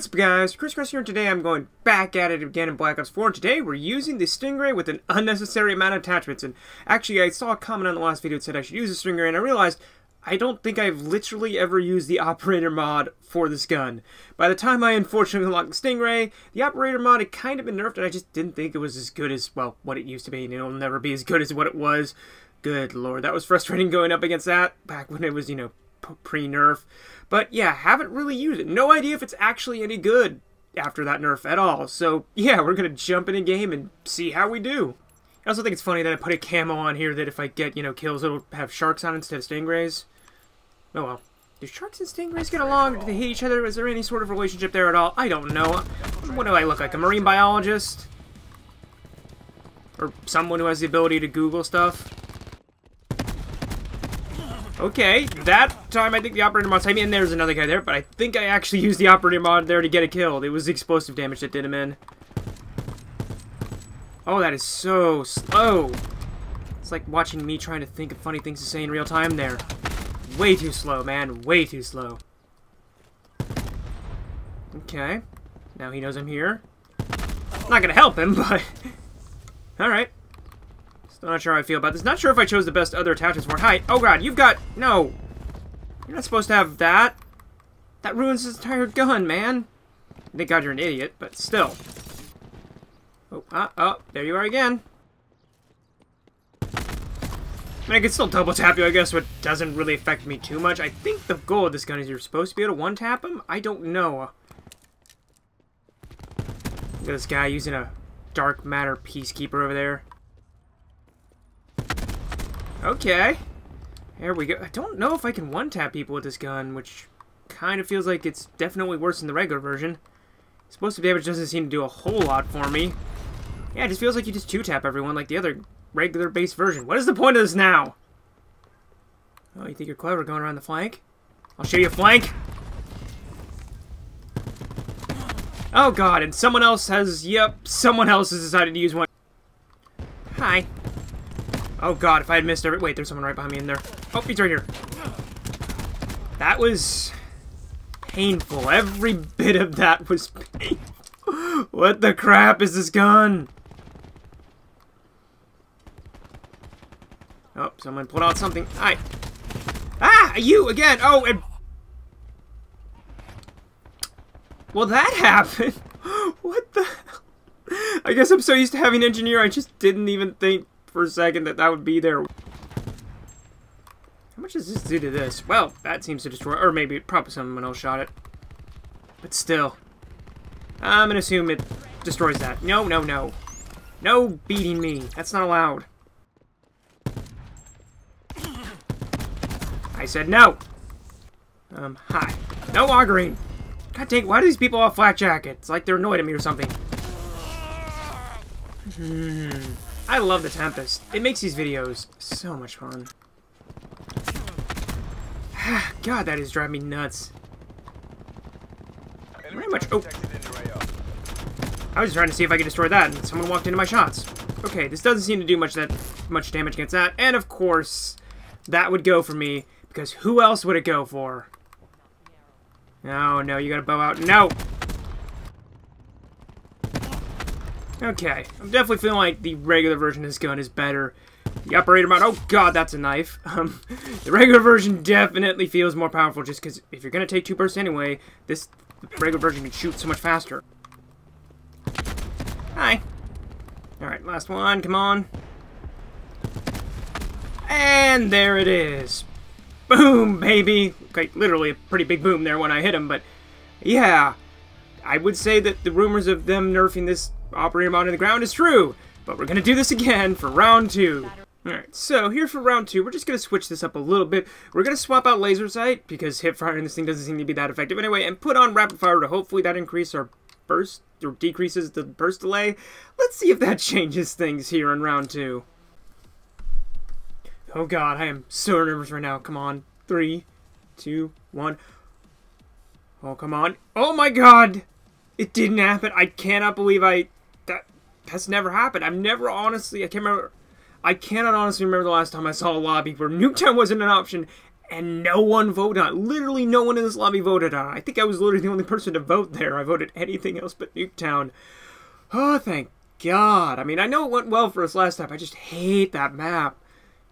What's up guys, ChrisCross here today I'm going back at it again in Black Ops 4 and today we're using the Stingray with an unnecessary amount of attachments and actually I saw a comment on the last video that said I should use the Stingray and I realized I don't think I've literally ever used the Operator mod for this gun. By the time I unfortunately unlocked the Stingray, the Operator mod had kind of been nerfed and I just didn't think it was as good as, well, what it used to be and it'll never be as good as what it was. Good lord, that was frustrating going up against that back when it was, you know, pre-nerf. But yeah, haven't really used it. No idea if it's actually any good after that nerf at all. So yeah, we're gonna jump in a game and see how we do. I also think it's funny that I put a camo on here that if I get, you know, kills, it'll have sharks on instead of stingrays. Oh well. Do sharks and stingrays get along? Do they hate each other? Is there any sort of relationship there at all? I don't know. What do I look like? A marine biologist? Or someone who has the ability to Google stuff? Okay, that time I think the operator mod saved me, and there's another guy there, but I think I actually used the operator mod there to get a kill. It was the explosive damage that did him in. Oh, that is so slow. Oh. It's like watching me trying to think of funny things to say in real time there. Way too slow, man. Way too slow. Okay. Now he knows I'm here. Not gonna help him, but... Alright. Still not sure how I feel about this. Not sure if I chose the best other attachments for. Hi. Oh god, you've got... No. You're not supposed to have that. That ruins his entire gun, man. Thank god you're an idiot, but still. Oh, ah, oh, there you are again. I mean, I can still double tap you, I guess, but doesn't really affect me too much. I think the goal of this gun is you're supposed to be able to one-tap him? I don't know. Look at this guy using a dark matter peacekeeper over there. Okay. There we go. I don't know if I can one-tap people with this gun, which kind of feels like it's definitely worse than the regular version. Supposed Explosive damage doesn't seem to do a whole lot for me. Yeah, it just feels like you just two-tap everyone like the other regular base version. What is the point of this now? Oh, you think you're clever going around the flank? I'll show you a flank. Oh god, and someone else has, yep, someone else has decided to use one. Hi. Oh god, if I had missed every- wait, there's someone right behind me in there. Oh, he's right here. That was... painful. Every bit of that was painful. what the crap is this gun? Oh, someone pulled out something. Hi. Ah, you again. Oh, and... Well, that happened. what the... I guess I'm so used to having engineer, I just didn't even think for a second that that would be there. How much does this do to this? Well, that seems to destroy, or maybe probably someone else shot it. But still. I'm gonna assume it destroys that. No, no, no. No beating me. That's not allowed. I said no. Um, hi. No augering. God dang, why do these people have flak jackets? Like they're annoyed at me or something. Hmm. I love the Tempest. It makes these videos so much fun. God, that is driving me nuts. Very much. Oh. I was trying to see if I could destroy that, and someone walked into my shots. Okay, this doesn't seem to do much that much damage against that, and of course, that would go for me, because who else would it go for? No, no, you gotta bow out. No! Okay, I'm definitely feeling like the regular version of this gun is better. The operator mod, oh god, that's a knife. Um, the regular version definitely feels more powerful just because if you're going to take two bursts anyway, this regular version can shoot so much faster. Hi. Alright, last one, come on. And there it is. Boom, baby. Okay, literally a pretty big boom there when I hit him, but yeah. I would say that the rumors of them nerfing this operator mod in the ground is true, but we're gonna do this again for round two. Alright, so here for round two, we're just gonna switch this up a little bit. We're gonna swap out laser sight, because hip fire in this thing doesn't seem to be that effective anyway, and put on rapid fire to hopefully that increase our burst, or decreases the burst delay. Let's see if that changes things here in round two. Oh god, I am so nervous right now. Come on. Three, two, one. Oh, come on. Oh my god! It didn't happen. I cannot believe I has never happened. I've never honestly, I can't remember, I cannot honestly remember the last time I saw a lobby where Nuketown wasn't an option and no one voted on it. Literally no one in this lobby voted on it. I think I was literally the only person to vote there. I voted anything else but Nuketown. Oh, thank God. I mean, I know it went well for us last time. I just hate that map.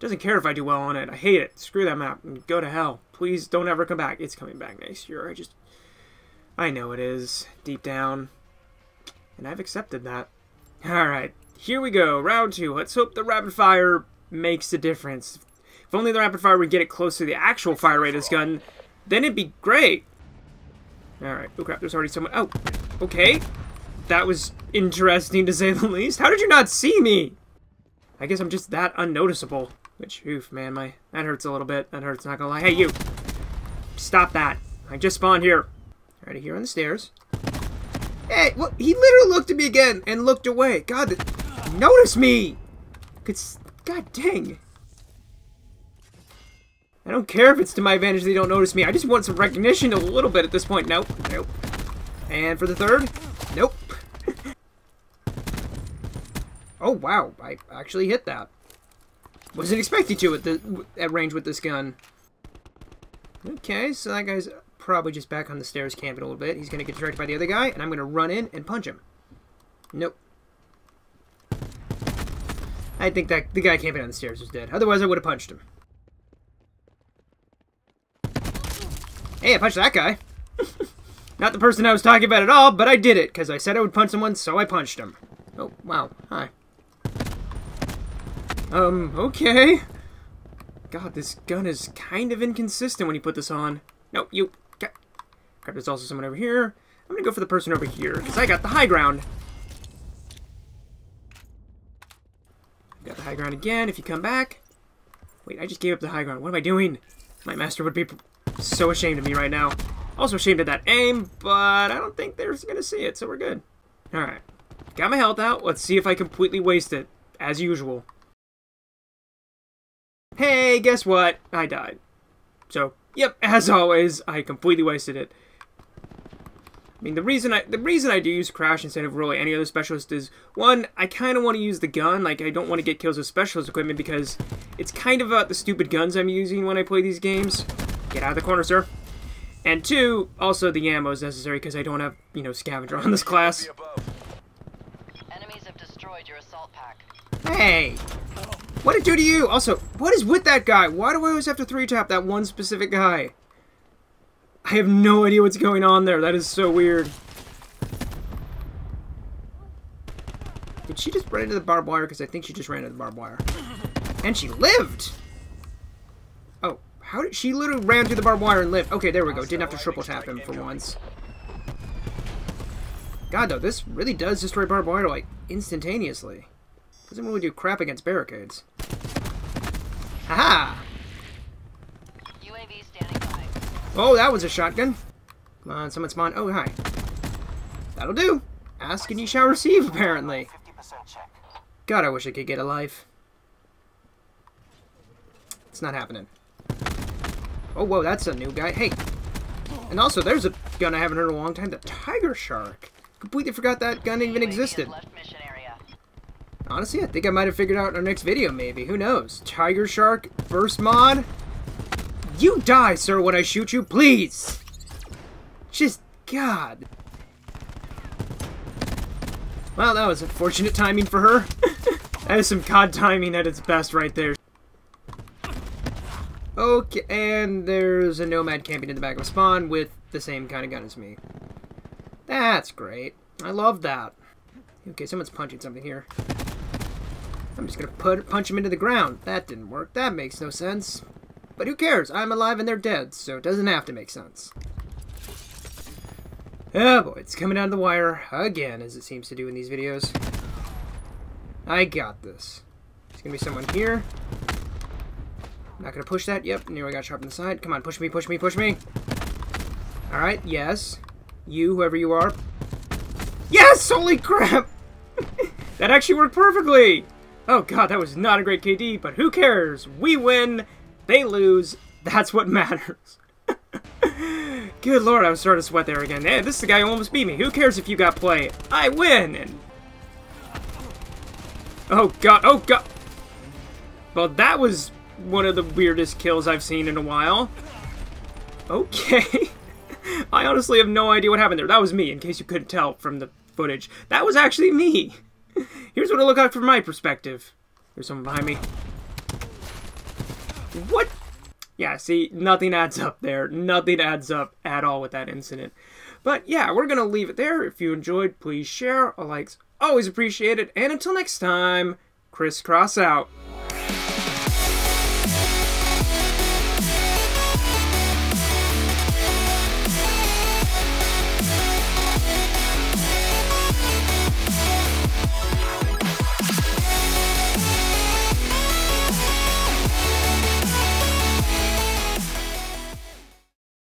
Doesn't care if I do well on it. I hate it. Screw that map and go to hell. Please don't ever come back. It's coming back next year. I just... I know it is, deep down. And I've accepted that. Alright, here we go. Round two. Let's hope the rapid fire makes a difference. If only the rapid fire would get it close to the actual fire rate of this gun, then it'd be great. Alright, oh crap, there's already someone- oh, okay. That was interesting to say the least. How did you not see me? I guess I'm just that unnoticeable. Which, oof, man, my that hurts a little bit. That hurts, not gonna lie. Hey, you! Stop that. I just spawned here. Alright, here on the stairs. Hey, look, he literally looked at me again and looked away. God, notice me! God dang. I don't care if it's to my advantage they don't notice me. I just want some recognition a little bit at this point. Nope. Nope. And for the third? Nope. oh, wow. I actually hit that. Wasn't expecting to at, the, at range with this gun. Okay, so that guy's probably just back on the stairs camping a little bit. He's going to get distracted by the other guy, and I'm going to run in and punch him. Nope. I think that the guy camping on the stairs is dead. Otherwise, I would have punched him. Hey, I punched that guy. Not the person I was talking about at all, but I did it, because I said I would punch someone, so I punched him. Oh, wow. Hi. Um, okay. God, this gun is kind of inconsistent when you put this on. No, you... Crap, there's also someone over here. I'm gonna go for the person over here, because I got the high ground. Got the high ground again, if you come back. Wait, I just gave up the high ground. What am I doing? My master would be so ashamed of me right now. Also ashamed of that aim, but I don't think they're to see it, so we're good. Alright. Got my health out. Let's see if I completely waste it, as usual. Hey, guess what? I died. So, yep, as always, I completely wasted it. I mean, the reason I the reason I do use Crash instead of really any other specialist is one, I kind of want to use the gun. Like, I don't want to get kills with specialist equipment because it's kind of about the stupid guns I'm using when I play these games. Get out of the corner, sir. And two, also the ammo is necessary because I don't have, you know, scavenger on this class. Enemies have destroyed your assault pack. Hey! What did it do to you? Also, what is with that guy? Why do I always have to three-tap that one specific guy? I have no idea what's going on there. That is so weird. Did she just run into the barbed wire? Because I think she just ran into the barbed wire. And she lived! Oh, how did she literally ran through the barbed wire and lived? Okay, there we go. Didn't have to triple tap him for once. God, though, this really does destroy barbed wire, like, instantaneously. Doesn't really do crap against barricades. Haha! Oh, that was a shotgun. Come on, someone spawn. Oh, hi. That'll do. Ask and you shall receive, apparently. God, I wish I could get a life. It's not happening. Oh, whoa, that's a new guy. Hey. And also, there's a gun I haven't heard in a long time. The Tiger Shark. Completely forgot that gun even existed. Honestly, I think I might have figured out in our next video, maybe. Who knows? Tiger Shark, first mod? You die, sir, when I shoot you, please! Just, God. Well, that was unfortunate timing for her. that is some COD timing at its best right there. Okay, and there's a Nomad camping in the back of a spawn with the same kind of gun as me. That's great. I love that. Okay, someone's punching something here. I'm just gonna put punch him into the ground. That didn't work. That makes no sense. But who cares? I'm alive and they're dead, so it doesn't have to make sense. Oh boy, it's coming down the wire again, as it seems to do in these videos. I got this. There's gonna be someone here. Not gonna push that. Yep, knew I got sharp on the side. Come on, push me, push me, push me. Alright, yes. You, whoever you are. Yes! Holy crap! that actually worked perfectly! Oh god, that was not a great KD, but who cares? We win, they lose, that's what matters. Good lord, I was starting to sweat there again. Hey, this is the guy who almost beat me. Who cares if you got play? I win! And... Oh god, oh god! Well, that was one of the weirdest kills I've seen in a while. Okay. I honestly have no idea what happened there. That was me, in case you couldn't tell from the footage. That was actually me. Here's what it looked like from my perspective. There's someone behind me. What? Yeah, see, nothing adds up there. Nothing adds up at all with that incident. But yeah, we're going to leave it there. If you enjoyed, please share. A like's always appreciated. And until next time, ChrisCross out.